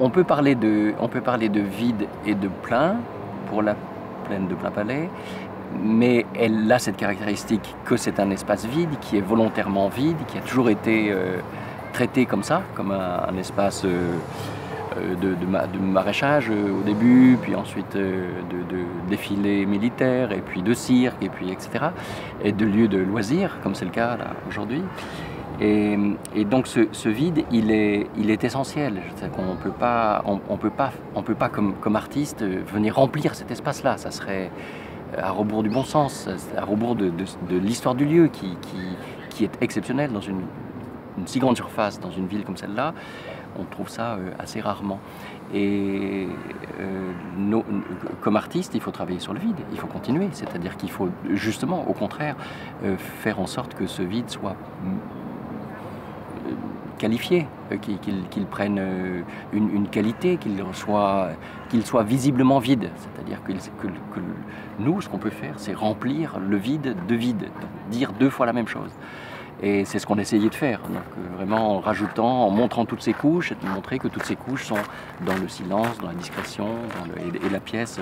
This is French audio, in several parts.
on, peut parler de, de vide et de plein pour la plaine de plein palais, mais elle a cette caractéristique que c'est un espace vide, qui est volontairement vide, qui a toujours été euh, traité comme ça, comme un, espace euh, euh, de, maraîchage au début, puis ensuite de, défilé militaire, et puis de cirque, et puis etc. Et de lieux de loisirs, comme c'est le cas aujourd'hui. Et, donc ce, vide, il est, essentiel. On ne peut pas, on, peut pas, on peut pas comme, artiste venir remplir cet espace-là. Ça serait à rebours du bon sens, à rebours de, l'histoire du lieu qui, est exceptionnelle dans une, si grande surface, dans une ville comme celle-là. On trouve ça euh, assez rarement. Et euh, comme artiste, il faut travailler sur le vide, il faut continuer. C'est-à-dire qu'il faut justement, au contraire, euh, faire en sorte que ce vide soit qualifié, euh, qu'il prenne euh, une, qualité, qu'il soit, soit visiblement vide. C'est-à-dire que, nous, ce qu'on peut faire, c'est remplir le vide de vide, dire deux fois la même chose. Et c'est ce qu'on essayait de faire. Donc, euh, vraiment en rajoutant, en montrant toutes ces couches, et de montrer que toutes ces couches sont dans le silence, dans la discrétion, et, la pièce,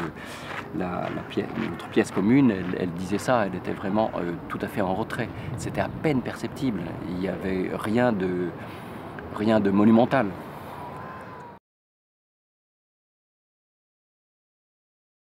la, pièce, notre pièce commune, elle, disait ça, elle était vraiment tout à fait en retrait. C'était à peine perceptible. Il n'y avait rien de rien de monumental.